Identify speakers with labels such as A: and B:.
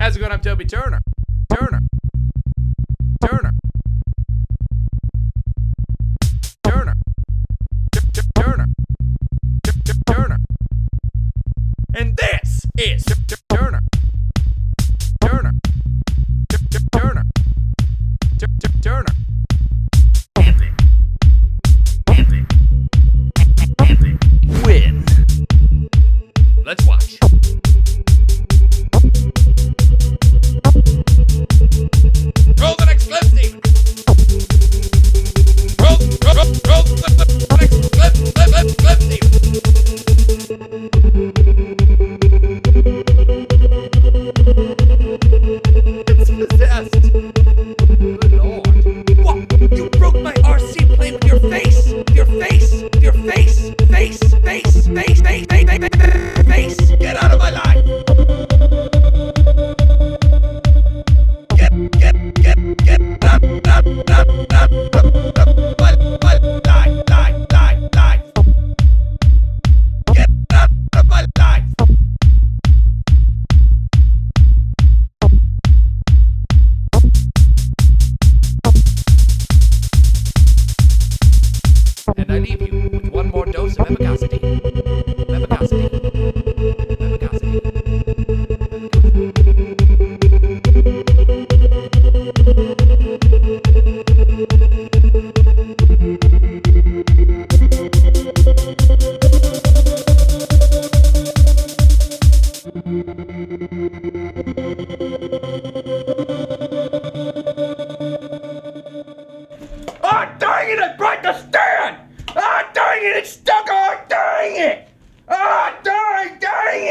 A: How's it going? I'm Toby Turner. Turner. Turner. Turner. Turner. Turner. And this is Turner. Turner. Possessed. Good lord. What? You broke my RC plane with your face! Your face! Your face! Face! Face! Face! Face! Face! Face! face. to leave you with one more dose of Emigosity. Oh, dang it! I broke the stick it, it's stuck! on. dang it! Ah, oh, dang, dang